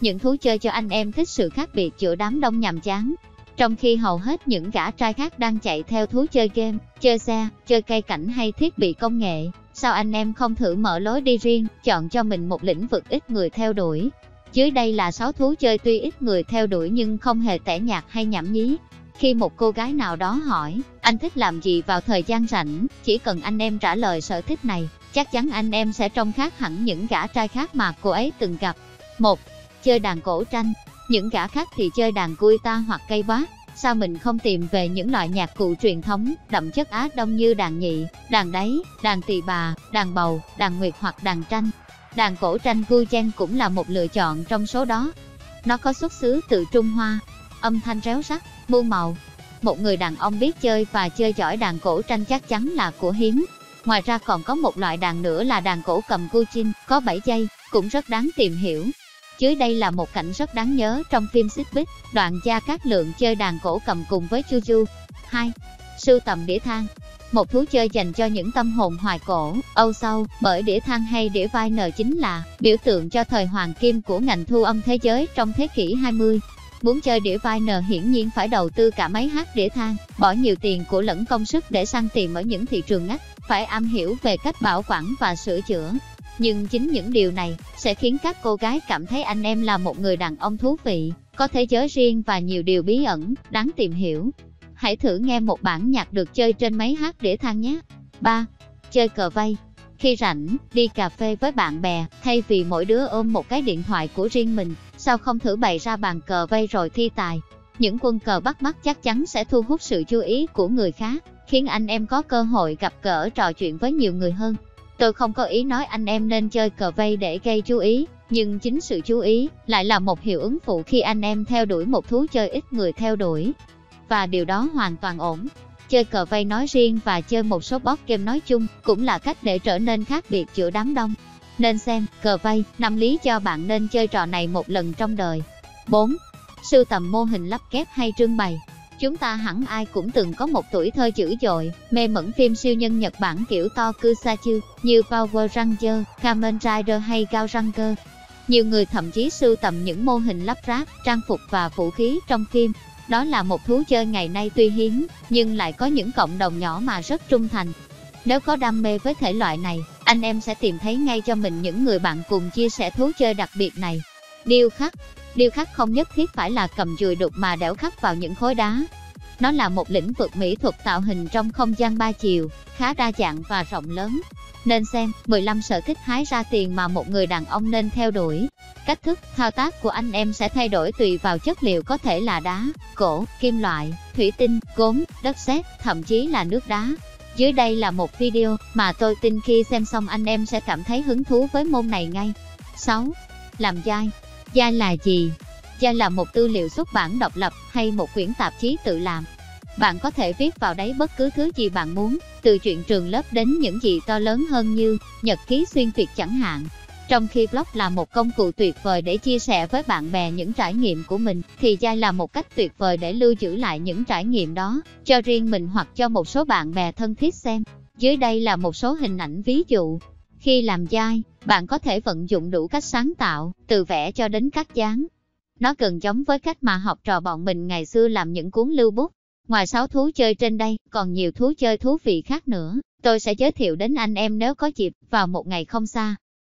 những thú chơi cho anh em thích sự khác biệt giữa đám đông nhàm chán. Trong khi hầu hết những gã trai khác đang chạy theo thú chơi game, chơi xe, chơi cây cảnh hay thiết bị công nghệ, sao anh em không thử mở lối đi riêng, chọn cho mình một lĩnh vực ít người theo đuổi. Dưới đây là 6 thú chơi tuy ít người theo đuổi nhưng không hề tẻ nhạt hay nhảm nhí. Khi một cô gái nào đó hỏi, anh thích làm gì vào thời gian rảnh, chỉ cần anh em trả lời sở thích này, chắc chắn anh em sẽ trông khác hẳn những gã trai khác mà cô ấy từng gặp. một Chơi đàn cổ tranh, những gã khác thì chơi đàn guitar hoặc cây bass, sao mình không tìm về những loại nhạc cụ truyền thống, đậm chất Á Đông như đàn nhị, đàn đáy, đàn tỳ bà, đàn bầu, đàn nguyệt hoặc đàn tranh. Đàn cổ tranh Gujen cũng là một lựa chọn trong số đó. Nó có xuất xứ từ Trung Hoa, âm thanh réo rắt, muôn màu. Một người đàn ông biết chơi và chơi giỏi đàn cổ tranh chắc chắn là của hiếm. Ngoài ra còn có một loại đàn nữa là đàn cổ cầm Gujen, có 7 giây, cũng rất đáng tìm hiểu. Dưới đây là một cảnh rất đáng nhớ trong phim Xích Bích, đoạn Gia Cát Lượng chơi đàn cổ cầm cùng với Chu Chu. 2. Sưu tầm đĩa than một thú chơi dành cho những tâm hồn hoài cổ, âu sâu, bởi đĩa than hay đĩa vai n chính là biểu tượng cho thời hoàng kim của ngành thu âm thế giới trong thế kỷ 20. Muốn chơi đĩa vai n hiển nhiên phải đầu tư cả máy hát đĩa than, bỏ nhiều tiền của lẫn công sức để săn tìm ở những thị trường ngách, phải am hiểu về cách bảo quản và sửa chữa. Nhưng chính những điều này sẽ khiến các cô gái cảm thấy anh em là một người đàn ông thú vị, có thế giới riêng và nhiều điều bí ẩn, đáng tìm hiểu. Hãy thử nghe một bản nhạc được chơi trên máy hát đĩa than nhé. 3. Chơi cờ vây. Khi rảnh, đi cà phê với bạn bè, thay vì mỗi đứa ôm một cái điện thoại của riêng mình, sao không thử bày ra bàn cờ vây rồi thi tài. Những quân cờ bắt mắt chắc chắn sẽ thu hút sự chú ý của người khác, khiến anh em có cơ hội gặp gỡ trò chuyện với nhiều người hơn. Tôi không có ý nói anh em nên chơi cờ vây để gây chú ý, nhưng chính sự chú ý lại là một hiệu ứng phụ khi anh em theo đuổi một thú chơi ít người theo đuổi. Và điều đó hoàn toàn ổn. Chơi cờ vây nói riêng và chơi một số board game nói chung cũng là cách để trở nên khác biệt giữa đám đông. Nên xem, cờ vây, năm lý cho bạn nên chơi trò này một lần trong đời. 4. Sưu tầm mô hình lắp ghép hay trưng bày Chúng ta hẳn ai cũng từng có một tuổi thơ dữ dội, mê mẩn phim siêu nhân Nhật Bản kiểu to cư sa chư, như Power Ranger, Kamen Rider hay Gao Ranger. Nhiều người thậm chí sưu tầm những mô hình lắp ráp, trang phục và vũ khí trong phim. Đó là một thú chơi ngày nay tuy hiếm, nhưng lại có những cộng đồng nhỏ mà rất trung thành. Nếu có đam mê với thể loại này, anh em sẽ tìm thấy ngay cho mình những người bạn cùng chia sẻ thú chơi đặc biệt này. Điêu khắc Điêu khắc không nhất thiết phải là cầm chùi đục mà đẽo khắc vào những khối đá. Nó là một lĩnh vực mỹ thuật tạo hình trong không gian ba chiều, khá đa dạng và rộng lớn. Nên xem 15 sở thích hái ra tiền mà một người đàn ông nên theo đuổi. Cách thức, thao tác của anh em sẽ thay đổi tùy vào chất liệu có thể là đá, cổ, kim loại, thủy tinh, gốm, đất sét, thậm chí là nước đá. Dưới đây là một video mà tôi tin khi xem xong anh em sẽ cảm thấy hứng thú với môn này ngay. 6. Làm dai Gia là gì? Gia là một tư liệu xuất bản độc lập hay một quyển tạp chí tự làm. Bạn có thể viết vào đấy bất cứ thứ gì bạn muốn, từ chuyện trường lớp đến những gì to lớn hơn như nhật ký xuyên việt chẳng hạn. Trong khi blog là một công cụ tuyệt vời để chia sẻ với bạn bè những trải nghiệm của mình, thì Gia là một cách tuyệt vời để lưu giữ lại những trải nghiệm đó, cho riêng mình hoặc cho một số bạn bè thân thiết xem. Dưới đây là một số hình ảnh ví dụ. Khi làm dai, bạn có thể vận dụng đủ cách sáng tạo, từ vẽ cho đến cắt dán. Nó gần giống với cách mà học trò bọn mình ngày xưa làm những cuốn lưu bút. Ngoài sáu thú chơi trên đây, còn nhiều thú chơi thú vị khác nữa. Tôi sẽ giới thiệu đến anh em nếu có dịp, vào một ngày không xa.